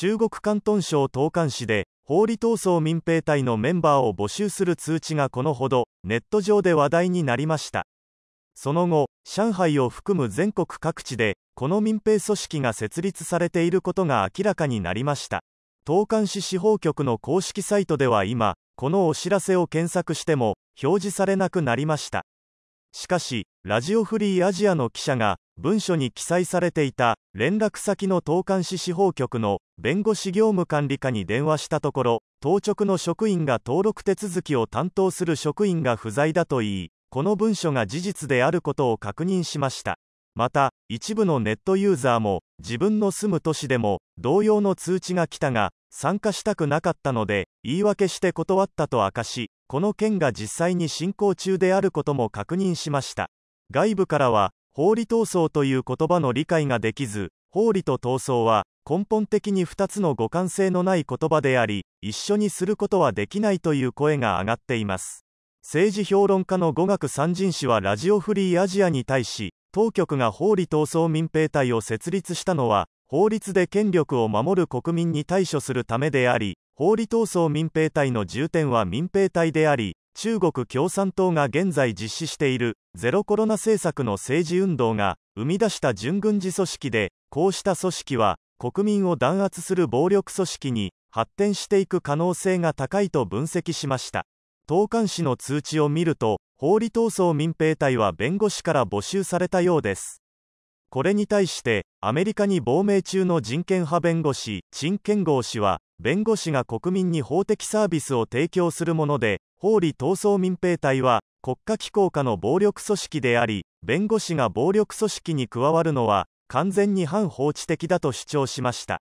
中国広東省東莞市で法理闘争民兵隊のメンバーを募集する通知がこのほどネット上で話題になりました。その後上海を含む全国各地でこの民兵組織が設立されていることが明らかになりました。東莞市司法局の公式サイトでは今このお知らせを検索しても表示されなくなりました。しかしラジオフリーアジアの記者が文書に記載されていた連絡先の東莞市司法局の弁護士業務管理課に電話したところ当直の職員が登録手続きを担当する職員が不在だといい。この文書が事実であることを確認しました。また一部のネットユーザーも自分の住む都市でも同様の通知が来たが参加したくなかったので言い訳して断ったと明かしこの件が実際に進行中であることも確認しました。外部からは法理闘争という言葉の理解ができず法理と闘争は根本的に2つの互換性のない言葉であり一緒にすることはできないという声が上がっています。政治評論家の語学三人氏はラジオフリーアジアに対し当局が法理闘争民兵隊を設立したのは法律で権力を守る国民に対処するためであり法理闘争民兵隊の重点は民兵隊であり中国共産党が現在実施しているゼロコロナ政策の政治運動が生み出した準軍事組織でこうした組織は国民を弾圧する暴力組織に発展していく可能性が高いと分析しました。東莞市の通知を見ると法理闘争民兵隊は弁護士から募集されたようです。これに対してアメリカに亡命中の人権派弁護士陳建豪氏は弁護士が国民に法的サービスを提供するもので法理闘争民兵隊は国家機構下の暴力組織であり弁護士が暴力組織に加わるのは完全に反法治的だと主張しました。